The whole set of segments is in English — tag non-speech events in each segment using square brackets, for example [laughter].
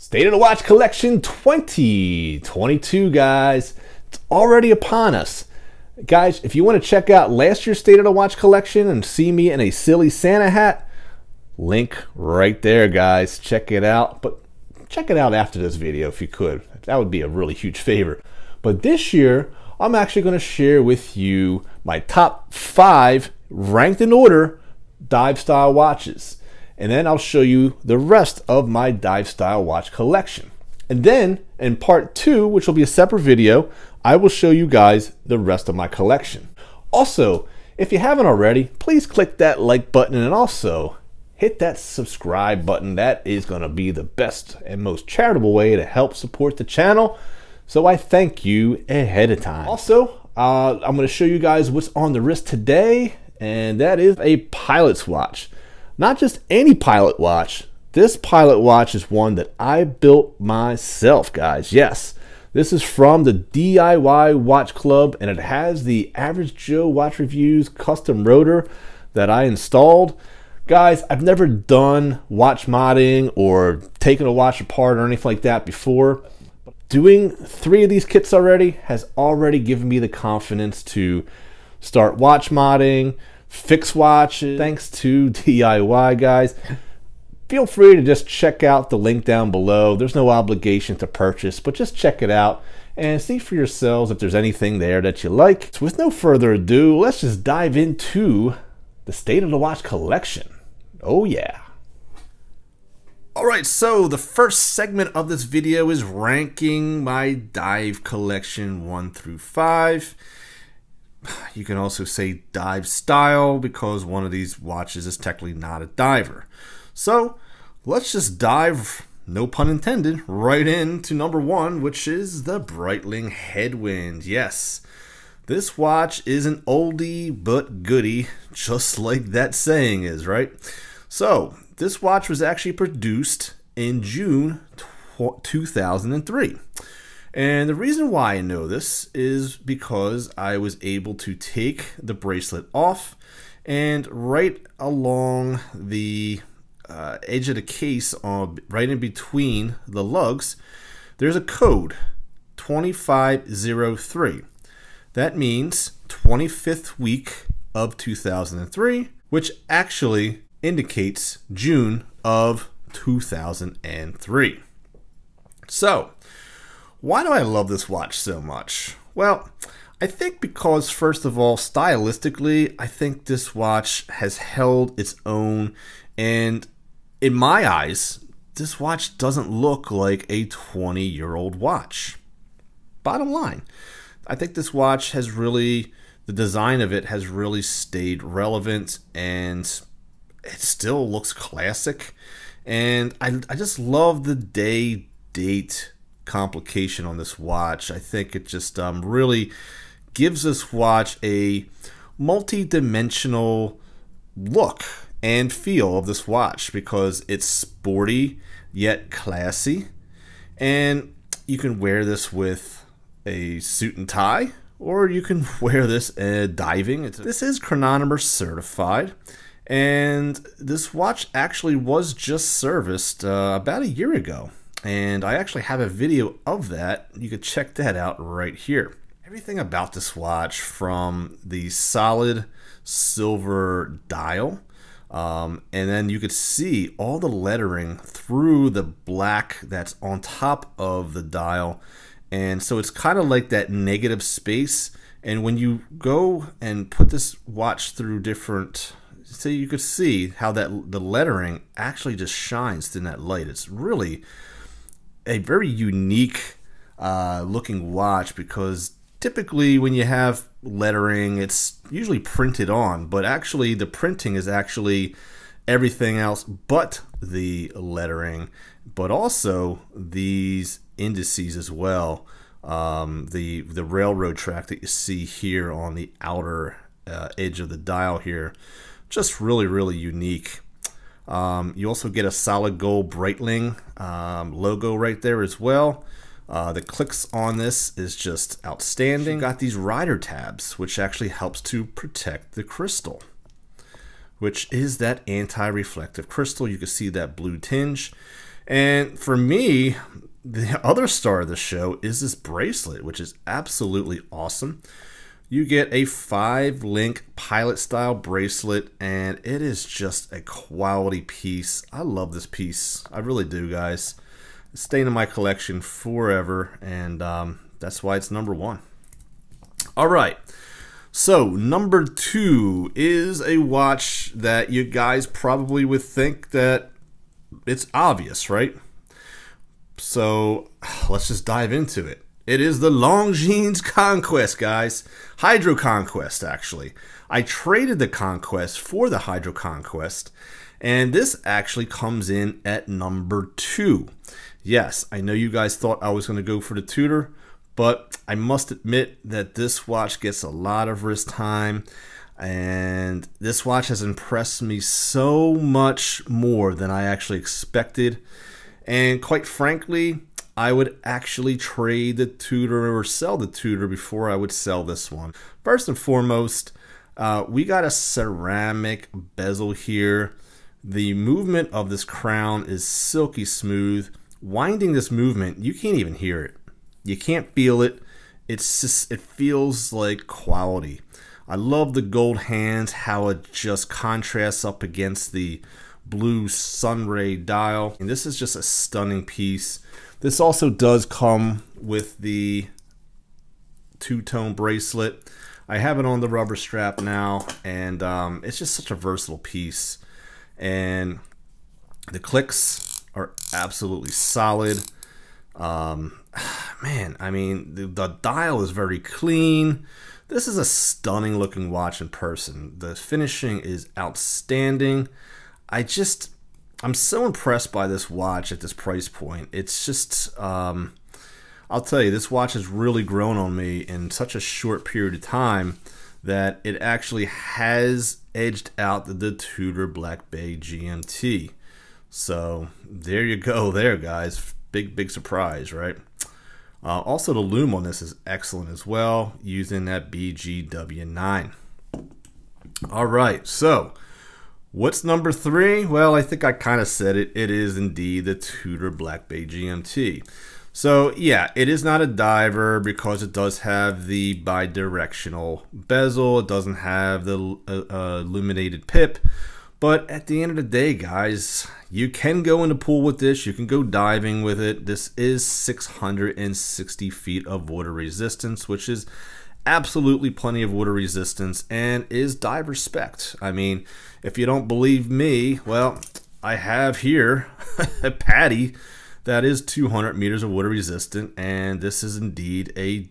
State of the Watch Collection 2022, guys. It's already upon us. Guys, if you want to check out last year's State of the Watch Collection and see me in a silly Santa hat, link right there, guys. Check it out. But check it out after this video if you could. That would be a really huge favor. But this year, I'm actually going to share with you my top five ranked in order dive style watches and then I'll show you the rest of my dive style watch collection. And then in part two, which will be a separate video, I will show you guys the rest of my collection. Also, if you haven't already, please click that like button and also hit that subscribe button. That is going to be the best and most charitable way to help support the channel. So I thank you ahead of time. Also, uh, I'm going to show you guys what's on the wrist today, and that is a pilot's watch. Not just any pilot watch. This pilot watch is one that I built myself, guys. Yes, this is from the DIY Watch Club, and it has the Average Joe Watch Reviews custom rotor that I installed. Guys, I've never done watch modding or taken a watch apart or anything like that before. Doing three of these kits already has already given me the confidence to start watch modding, fix watches thanks to [laughs] DIY guys. Feel free to just check out the link down below. There's no obligation to purchase, but just check it out and see for yourselves if there's anything there that you like. So with no further ado, let's just dive into the State of the Watch collection. Oh yeah. Alright, so the first segment of this video is ranking my dive collection 1 through 5. You can also say dive style because one of these watches is technically not a diver. So let's just dive, no pun intended, right into number one, which is the Breitling Headwind. Yes, this watch is an oldie but goodie, just like that saying is, right? So this watch was actually produced in June 2003. And the reason why I know this is because I was able to take the bracelet off and right along the uh, edge of the case, right in between the lugs, there's a code 2503. That means 25th week of 2003, which actually indicates June of 2003. So, why do I love this watch so much? Well, I think because, first of all, stylistically, I think this watch has held its own. And in my eyes, this watch doesn't look like a 20 year old watch. Bottom line, I think this watch has really, the design of it has really stayed relevant and it still looks classic. And I, I just love the day date complication on this watch. I think it just um, really gives this watch a multi-dimensional look and feel of this watch because it's sporty yet classy and you can wear this with a suit and tie or you can [laughs] wear this uh, diving. This is chronometer certified and this watch actually was just serviced uh, about a year ago and I actually have a video of that. You could check that out right here. Everything about this watch from the solid silver dial um, and then you could see all the lettering through the black that's on top of the dial and so it's kind of like that negative space and when you go and put this watch through different so you could see how that the lettering actually just shines in that light it's really a very unique uh, looking watch because typically when you have lettering, it's usually printed on, but actually the printing is actually everything else but the lettering, but also these indices as well. Um, the the railroad track that you see here on the outer uh, edge of the dial here, just really really unique. Um, you also get a solid gold Breitling um, logo right there as well. Uh, the clicks on this is just outstanding. You've got these rider tabs, which actually helps to protect the crystal, which is that anti-reflective crystal. You can see that blue tinge. And for me, the other star of the show is this bracelet, which is absolutely awesome. You get a five link pilot style bracelet, and it is just a quality piece. I love this piece. I really do, guys. It's staying in my collection forever, and um, that's why it's number one. All right. So, number two is a watch that you guys probably would think that it's obvious, right? So, [sighs] let's just dive into it. It is the Longines Conquest, guys. Hydro Conquest, actually. I traded the Conquest for the Hydro Conquest, and this actually comes in at number two. Yes, I know you guys thought I was going to go for the Tudor, but I must admit that this watch gets a lot of wrist time and this watch has impressed me so much more than I actually expected. And quite frankly, I would actually trade the Tudor or sell the Tudor before I would sell this one. First and foremost, uh, we got a ceramic bezel here. The movement of this crown is silky smooth. Winding this movement, you can't even hear it. You can't feel it. It's just it feels like quality. I love the gold hands, how it just contrasts up against the blue sunray dial. And this is just a stunning piece. This also does come with the two-tone bracelet. I have it on the rubber strap now, and um, it's just such a versatile piece. And the clicks are absolutely solid. Um, [sighs] man, I mean, the, the dial is very clean. This is a stunning looking watch in person. The finishing is outstanding. I just, I'm so impressed by this watch at this price point. It's just, um, I'll tell you, this watch has really grown on me in such a short period of time that it actually has edged out the, the Tudor Black Bay GMT. So there you go, [laughs] there, guys. Big, big surprise, right? Uh, also, the lume on this is excellent as well, using that BGW9. All right, so what's number three? Well, I think I kind of said it. It is indeed the Tudor Black Bay GMT. So yeah, it is not a diver because it does have the bi-directional bezel. It doesn't have the uh, uh, illuminated pip. But at the end of the day, guys, you can go in the pool with this. You can go diving with it. This is 660 feet of water resistance, which is absolutely plenty of water resistance and is dive respect. I mean, if you don't believe me, well, I have here [laughs] a PADI that is 200 meters of water resistant, and this is indeed a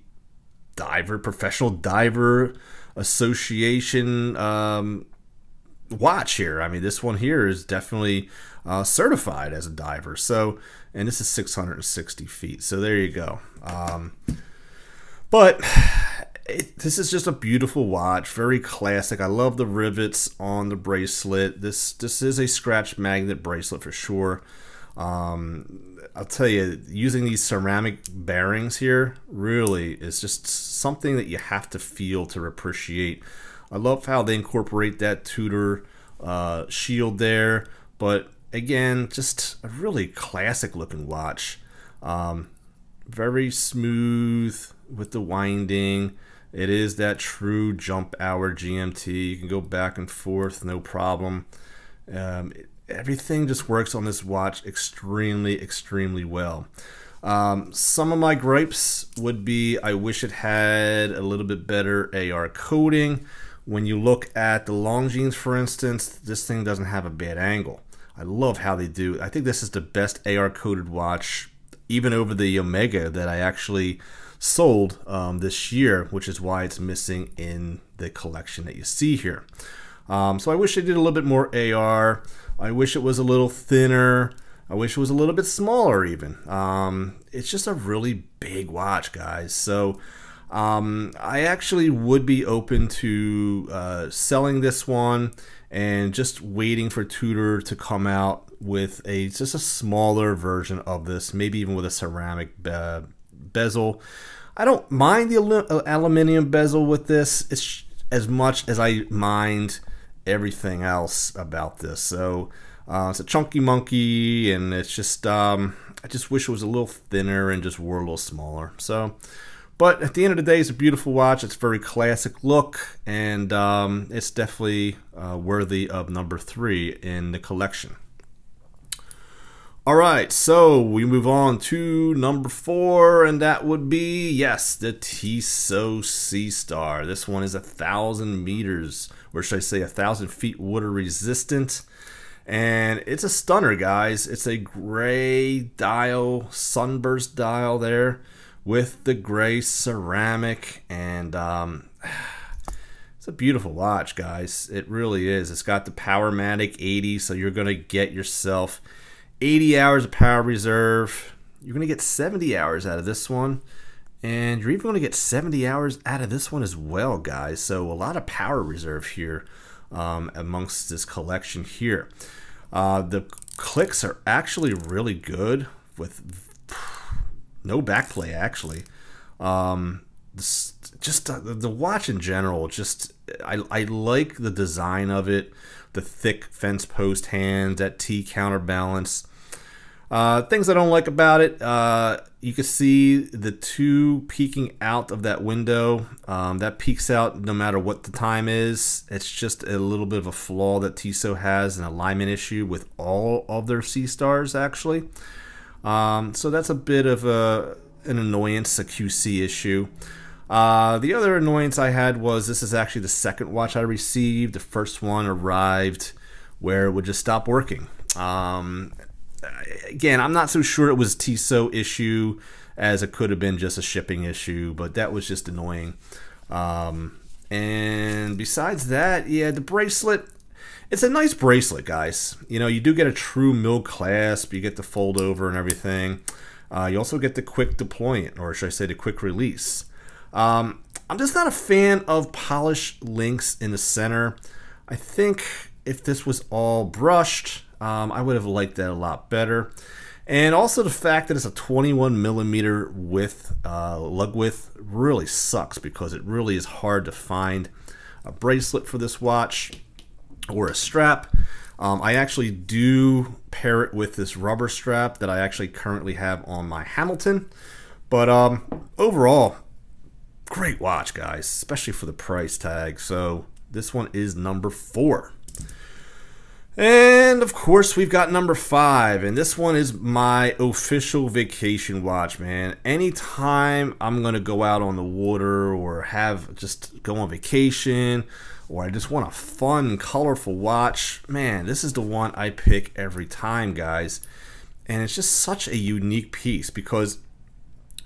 diver, professional diver association um, watch here. I mean, this one here is definitely uh, certified as a diver. So, and this is 660 feet. So there you go. Um, but it, this is just a beautiful watch, very classic. I love the rivets on the bracelet. This this is a scratch magnet bracelet for sure. Um, I'll tell you, using these ceramic bearings here really is just something that you have to feel to appreciate I love how they incorporate that Tudor uh, shield there, but again, just a really classic looking watch. Um, very smooth with the winding. It is that true jump hour GMT. You can go back and forth, no problem. Um, everything just works on this watch extremely, extremely well. Um, some of my gripes would be I wish it had a little bit better AR coating. When you look at the Longines, for instance, this thing doesn't have a bad angle. I love how they do. I think this is the best AR coated watch, even over the Omega that I actually sold um, this year, which is why it's missing in the collection that you see here. Um, so I wish they did a little bit more AR. I wish it was a little thinner. I wish it was a little bit smaller even. Um, it's just a really big watch, guys. So um, I actually would be open to uh, selling this one and just waiting for Tudor to come out with a just a smaller version of this, maybe even with a ceramic be bezel. I don't mind the uh, aluminium bezel with this. It's as much as I mind everything else about this. So uh, it's a chunky monkey, and it's just um, I just wish it was a little thinner and just were a little smaller. So, but at the end of the day, it's a beautiful watch. It's very classic look, and um, it's definitely uh, worthy of number three in the collection. All right, so we move on to number four, and that would be yes, the Tissot Sea Star. This one is a thousand meters, or should I say, a thousand feet water resistant, and it's a stunner, guys. It's a gray dial, sunburst dial there, with the gray ceramic, and um, [sighs] it's a beautiful watch, guys. It really is. It's got the Powermatic 80, so you're gonna get yourself 80 hours of power reserve. You're going to get 70 hours out of this one. And you're even going to get 70 hours out of this one as well, guys. So a lot of power reserve here um, amongst this collection here. Uh, the clicks are actually really good with no backplay, actually. Um, just uh, the watch in general, just I, I like the design of it. The thick fence post hands, that T counterbalance. Uh, things I don't like about it, uh, you can see the two peeking out of that window. Um, that peeks out no matter what the time is. It's just a little bit of a flaw that Tissot has, an alignment issue with all of their Sea Stars, actually. Um, so that's a bit of a, an annoyance, a QC issue. Uh, the other annoyance I had was this is actually the second watch I received. The first one arrived where it would just stop working. Um, again, I'm not so sure it was Tissot issue as it could have been just a shipping issue, but that was just annoying. Um, and besides that, yeah, the bracelet, it's a nice bracelet, guys. You know, you do get a true mill clasp, you get the fold over and everything. Uh, you also get the quick deployment, or should I say the quick release. Um, I'm just not a fan of polished links in the center. I think if this was all brushed, um, I would have liked that a lot better. And also the fact that it's a 21 millimeter width, uh, lug width, really sucks because it really is hard to find a bracelet for this watch or a strap. Um, I actually do pair it with this rubber strap that I actually currently have on my Hamilton. But um, overall, great watch, guys, especially for the price tag. So this one is number four. And of course, we've got number five, and this one is my official vacation watch, man. Anytime I'm gonna go out on the water or have just go on vacation, or I just want a fun, colorful watch, man, this is the one I pick every time, guys. And it's just such a unique piece because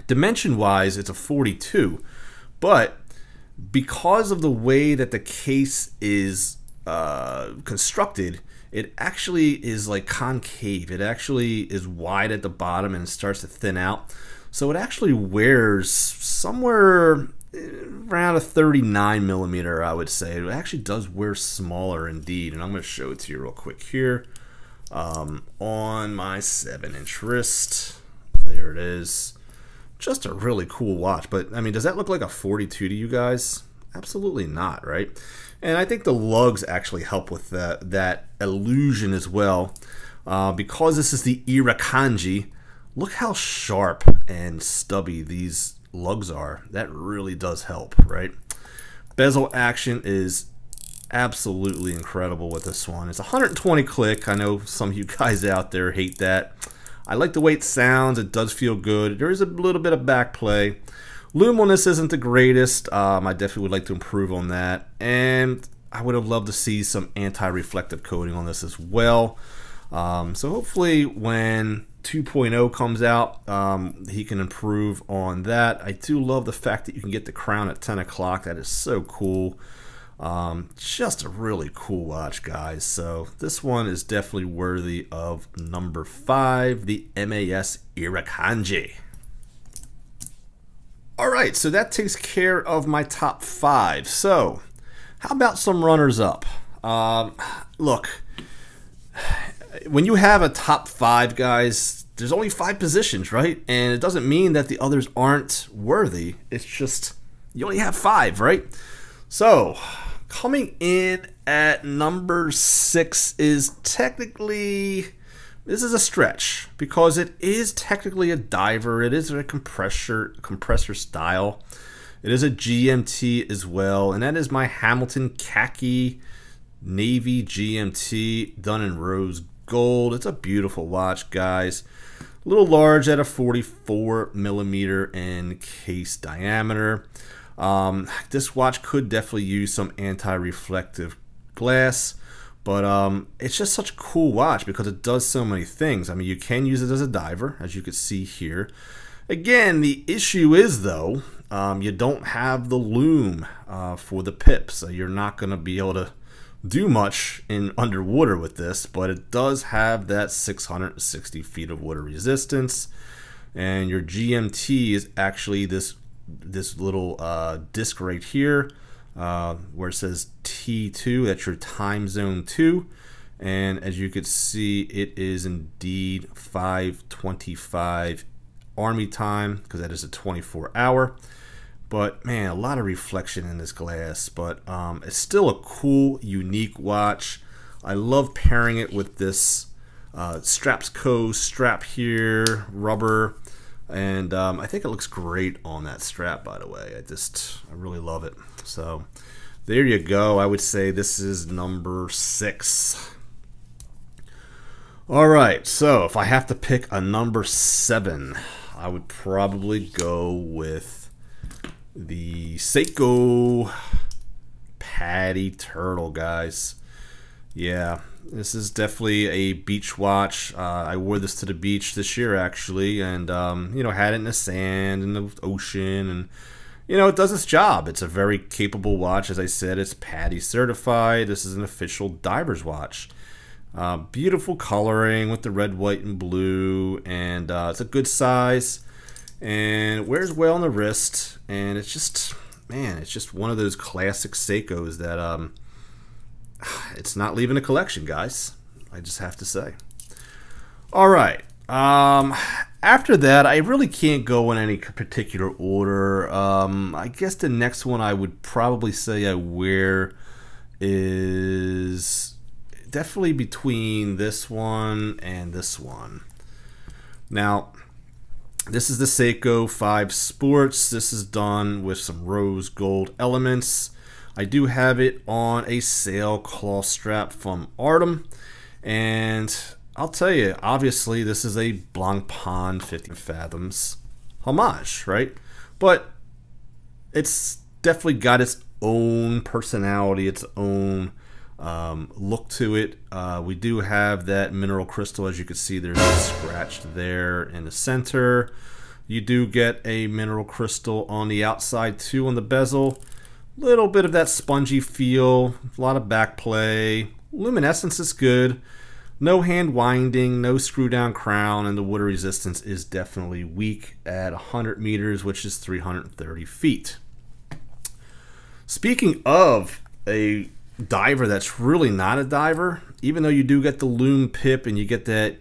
dimension wise, it's a 42, but because of the way that the case is uh, constructed, it actually is like concave. It actually is wide at the bottom and starts to thin out. So it actually wears somewhere around a 39 millimeter, I would say. It actually does wear smaller indeed. And I'm going to show it to you real quick here. Um, on my 7 inch wrist. There it is. Just a really cool watch. But, I mean, does that look like a 42 to you guys? Absolutely not, right? And I think the lugs actually help with that, that illusion as well. Uh, because this is the Irukandji, look how sharp and stubby these lugs are. That really does help, right? Bezel action is absolutely incredible with this one. It's 120 click. I know some of you guys out there hate that. I like the way it sounds. It does feel good. There is a little bit of back this isn't the greatest. Um, I definitely would like to improve on that. And I would have loved to see some anti-reflective coating on this as well. Um, so hopefully when 2.0 comes out, um, he can improve on that. I do love the fact that you can get the crown at 10 o'clock. That is so cool. Um, just a really cool watch, guys. So this one is definitely worthy of number five, the MAS Irukandji. All right, so that takes care of my top five. So, how about some runners up? Um, look, when you have a top five, guys, there's only five positions, right? And it doesn't mean that the others aren't worthy. It's just you only have five, right? So, Coming in at number six is technically this is a stretch because it is technically a diver. It is a compressor compressor style. It is a GMT as well, and that is my Hamilton khaki navy GMT done in rose gold. It's a beautiful watch, guys. A little large at a 44 millimeter in case diameter. Um, this watch could definitely use some anti-reflective glass. But um, it's just such a cool watch because it does so many things. I mean, you can use it as a diver, as you can see here. Again, the issue is, though, um, you don't have the lume uh, for the pip, so you're not going to be able to do much in underwater with this, but it does have that 660 feet of water resistance. And your GMT is actually this this little uh, disc right here uh, where it says T2. That's your time zone 2. And as you can see, it is indeed 525 Army time because that is a 24 hour. But man, a lot of reflection in this glass. But um, it's still a cool, unique watch. I love pairing it with this uh, Straps Co strap here, rubber. And um, I think it looks great on that strap, by the way. I just, I really love it. So there you go. I would say this is number six. All right, so if I have to pick a number seven, I would probably go with the Seiko PADI Turtle, guys. Yeah, this is definitely a beach watch. Uh, I wore this to the beach this year, actually, and, um, you know, had it in the sand and the ocean and you know, it does its job. It's a very capable watch. As I said, it's PADI certified. This is an official diver's watch. Uh, beautiful coloring with the red, white, and blue, and uh, it's a good size. And it wears well on the wrist, and it's just, man, it's just one of those classic Seikos that um, [sighs] it's not leaving a collection, guys. I just have to say. All right. Um, after that, I really can't go in any particular order. Um, I guess the next one I would probably say I wear is definitely between this one and this one. Now, this is the Seiko 5 Sports. This is done with some rose gold elements. I do have it on a sail cloth strap from Artem. And I'll tell you, obviously, this is a Blancpain 50 Fathoms homage, right? But it's definitely got its own personality, its own um, look to it. Uh, we do have that mineral crystal, as you can see, there's a scratch there in the center. You do get a mineral crystal on the outside too on the bezel. Little bit of that spongy feel, a lot of back play. Luminescence is good. No hand winding, no screw down crown, and the water resistance is definitely weak at 100 meters, which is 330 feet. Speaking of a diver that's really not a diver, even though you do get the lume pip and you get that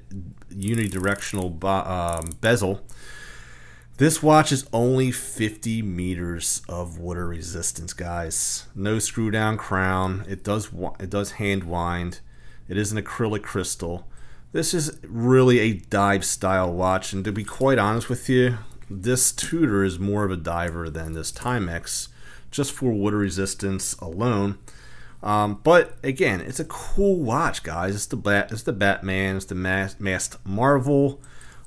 unidirectional um, bezel, this watch is only 50 meters of water resistance, guys. No screw down crown. It does it does hand wind. It is an acrylic crystal. This is really a dive style watch, and to be quite honest with you, this Tudor is more of a diver than this Timex, just for water resistance alone. Um, but again, it's a cool watch, guys. It's the Bat, it's the Batman, it's the masked Marvel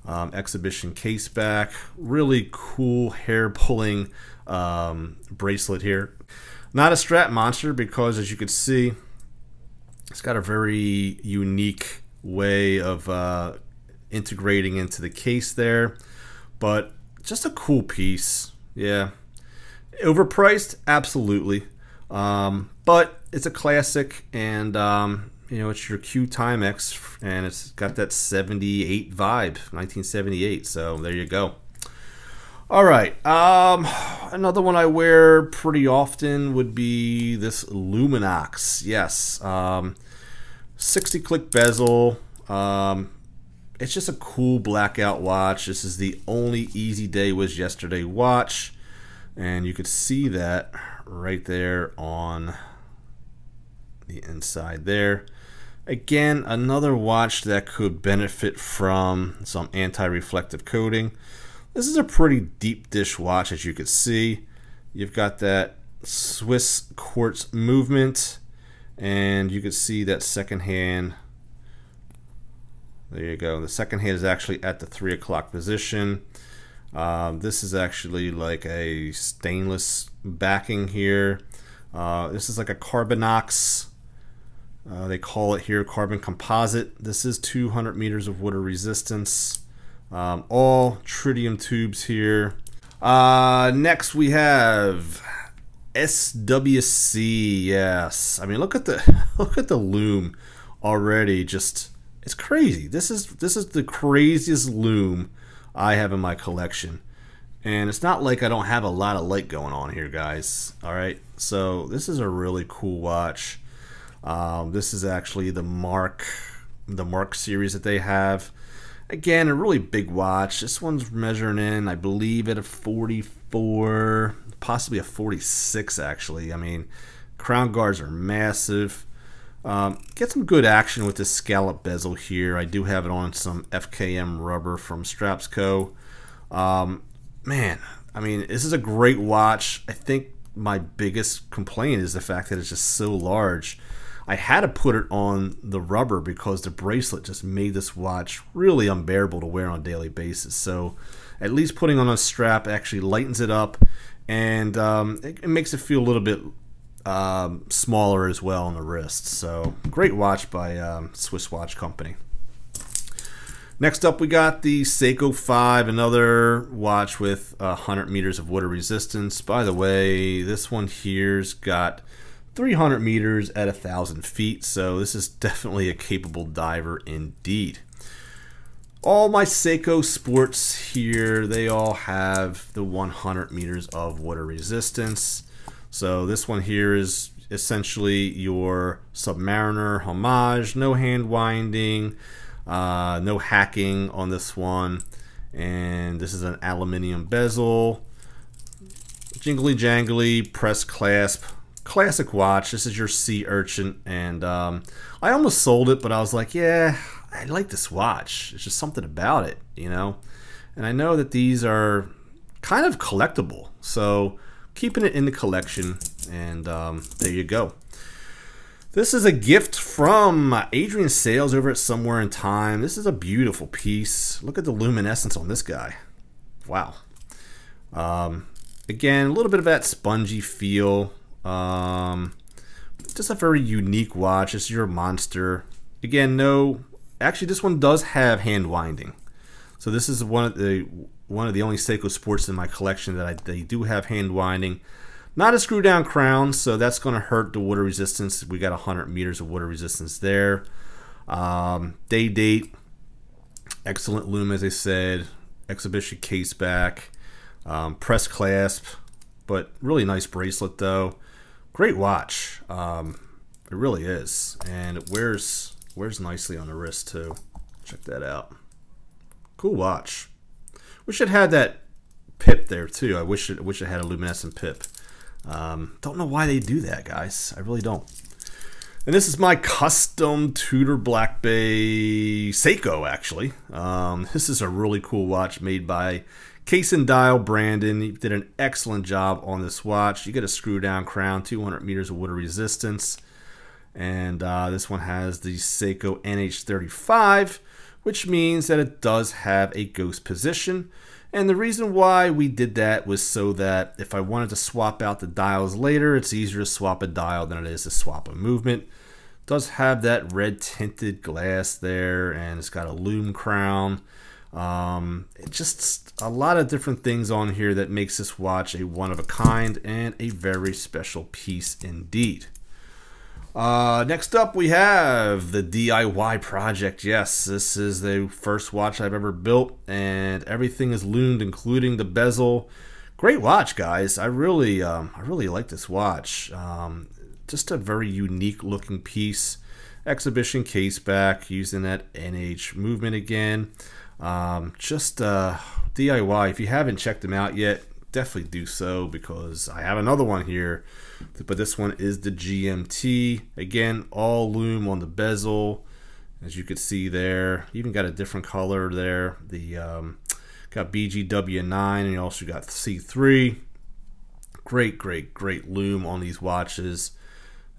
um, exhibition case back. Really cool hair pulling um, bracelet here. Not a strap monster because, as you can see, it's got a very unique way of uh, integrating into the case there, but just a cool piece. Yeah. Overpriced? Absolutely. Um, but it's a classic, and um, you know it's your Q Timex, and it's got that 78 vibe, 1978. So there you go. All right. Um, another one I wear pretty often would be this Luminox. Yes. Um, 60 click bezel. Um, it's just a cool blackout watch. This is the only Easy Day was yesterday watch. And you could see that right there on the inside there. Again, another watch that could benefit from some anti-reflective coating. This is a pretty deep dish watch, as you can see. You've got that Swiss quartz movement, and you can see that second hand. There you go. The second hand is actually at the three o'clock position. Um, this is actually like a stainless backing here. Uh, this is like a Carbonox uh, they call it here carbon composite. This is 200 meters of water resistance. Um, all tritium tubes here. Uh, next we have SWC. Yes, I mean look at the [laughs] look at the lume already. Just it's crazy. This is this is the craziest lume I have in my collection. And it's not like I don't have a lot of light going on here, guys. All right, so this is a really cool watch. Um, this is actually the Mark, the Mark series that they have. Again, a really big watch. This one's measuring in, I believe, at a 44, possibly a 46 actually. I mean, crown guards are massive. Um, get some good action with this scallop bezel here. I do have it on some FKM rubber from Strapsco. Um, man, I mean, this is a great watch. I think my biggest complaint is the fact that it's just so large. I had to put it on the rubber because the bracelet just made this watch really unbearable to wear on a daily basis. So at least putting on a strap actually lightens it up and um, it, it, makes it feel a little bit um, smaller as well on the wrist. So great watch by um, Swiss Watch Company. Next up, we got the Seiko 5, another watch with 100 meters of water resistance. By the way, this one here's got 300 meters at 1,000 feet, so this is definitely a capable diver indeed. All my Seiko sports here, they all have the 100 meters of water resistance. So this one here is essentially your Submariner homage, no hand winding, uh, no hacking on this one. And this is an aluminium bezel, jingly jangly, press clasp, classic watch. This is your sea urchin, and um, I almost sold it, but I was like, yeah, I like this watch. It's just something about it, you know. And I know that these are kind of collectible, so keeping it in the collection, and um, there you go. This is a gift from Adrian Sales over at Somewhere in Time. This is a beautiful piece. Look at the luminescence on this guy. Wow. Um, again, a little bit of that spongy feel. Um, just a very unique watch. This is your monster. Again, no. Actually, this one does have hand winding. So this is one of the one of the only Seiko Sports in my collection that I, they do have hand winding. Not a screw down crown, so that's going to hurt the water resistance. We got 100 meters of water resistance there. Um, day date, excellent lume as I said. Exhibition case back, um, press clasp, but really nice bracelet though. Great watch. Um, it really is, and it wears wears nicely on the wrist too. Check that out. Cool watch. Wish it had that pip there too. I wish it wish it had a luminescent pip. Um, don't know why they do that, guys. I really don't. And this is my custom Tudor Black Bay Seiko, actually. Um, this is a really cool watch made by Case and Dial Brandon did an excellent job on this watch. You get a screw down crown, 200 meters of water resistance. And uh, this one has the Seiko NH35, which means that it does have a ghost position. And the reason why we did that was so that if I wanted to swap out the dials later, it's easier to swap a dial than it is to swap a movement. It does have that red tinted glass there, and it's got a lume crown. Um, just a lot of different things on here that makes this watch a one of a kind and a very special piece indeed. Uh, next up, we have the DIY project. Yes, this is the first watch I've ever built, and everything is lumed, including the bezel. Great watch, guys. I really, um, I really like this watch. Um, just a very unique looking piece. Exhibition case back using that NH movement again. Um, just uh, DIY. If you haven't checked them out yet, definitely do so because I have another one here. But this one is the GMT. Again, all lume on the bezel, as you can see there. Even got a different color there. The um, got BGW9 and you also got C3. Great, great, great lume on these watches.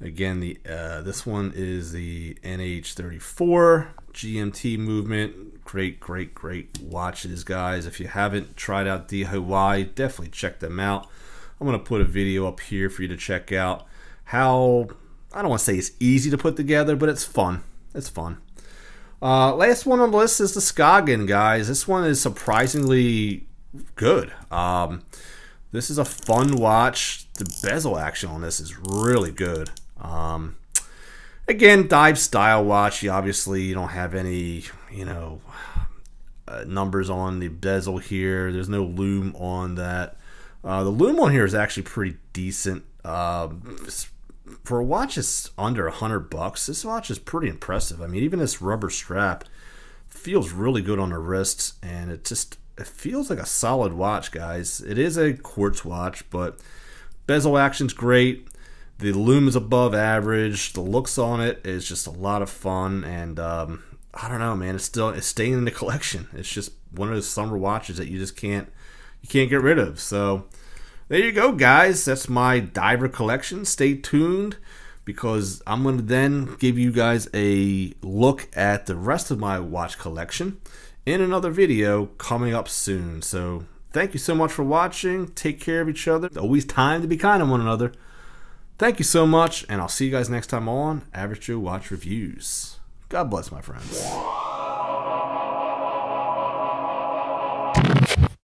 Again, the uh, this one is the NH34 GMT movement. Great, great, great watches, guys. If you haven't tried out DIY, definitely check them out. I'm going to put a video up here for you to check out how, I don't want to say it's easy to put together, but it's fun. It's fun. Uh, last one on the list is the Skagen, guys. This one is surprisingly good. Um, this is a fun watch. The bezel action on this is really good. Um, again, dive style watch. You obviously you don't have any, you know, uh, numbers on the bezel here. There's no lume on that. Uh, the lume on here is actually pretty decent. Uh, for a watch that's under a hundred bucks, this watch is pretty impressive. I mean, even this rubber strap feels really good on the wrists, and it just it feels like a solid watch, guys. It is a quartz watch, but bezel action's great. The lume is above average. The looks on it is just a lot of fun, and um, I don't know, man. It's still it's staying in the collection. It's just one of those summer watches that you just can't you can't get rid of. So there you go, guys. That's my diver collection. Stay tuned because I'm going to then give you guys a look at the rest of my watch collection in another video coming up soon. So thank you so much for watching. Take care of each other. Always time to be kind to one another. Thank you so much, and I'll see you guys next time on Average Joe Watch Reviews. God bless, my friends.